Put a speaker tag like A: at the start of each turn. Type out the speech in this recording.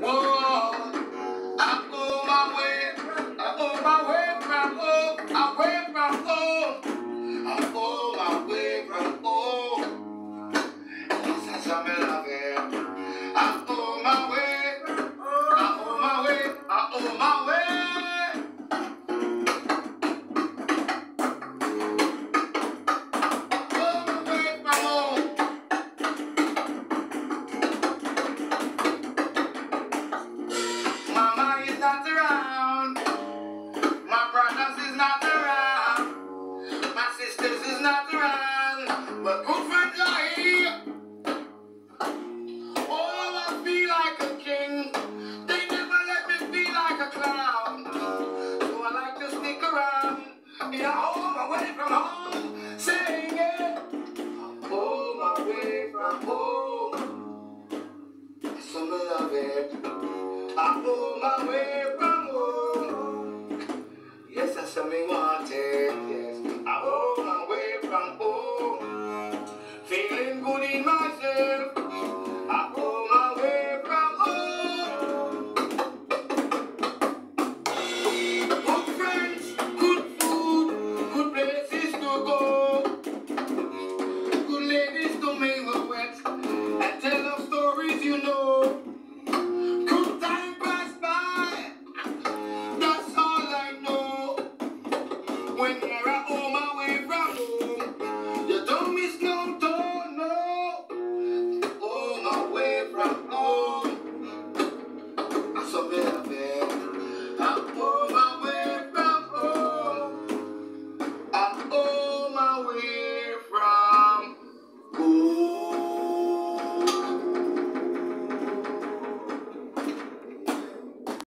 A: Whoa, I go my way, I go my way from home, I way from home, I go my way from home. This is how me love. not around. My brothers is not around. My sisters is not around. But good friends are here. Oh, I feel like a king. They never let me feel like a clown. So I like to sneak around. In a home away from home. Saying it. Home away from home. Some love it. I'm on my way from home. Yes, I saw me wanted, yes. I'm on my way from home. Feeling good in myself. I'm on my way from home. Good friends, good food, good places to go. Good ladies.